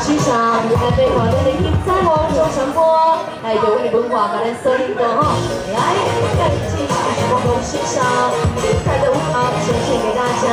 欣赏，来对话的聆听彩虹中传播，来有你文化，把咱锁定的哈，来，继续共同欣赏精彩的舞蹈呈现给大家。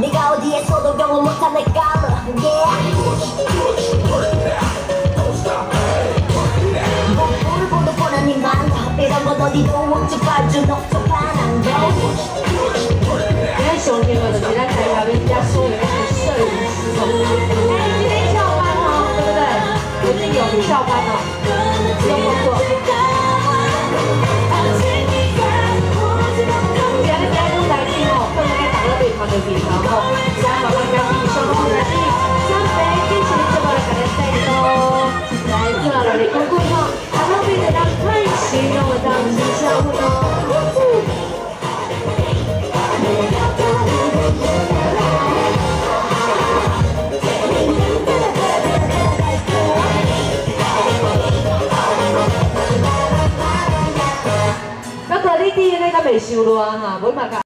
네가 어디에서도 경험 못한내가로 Yeah 볼보도 보라니만이런 건 어디도목적발주녹적반항도 对？有定有翘班哦，不用工作。今日今日来宾哦，可能该打个电话就平常哦，现在慢你弟那个未收落哈，每嘛甲。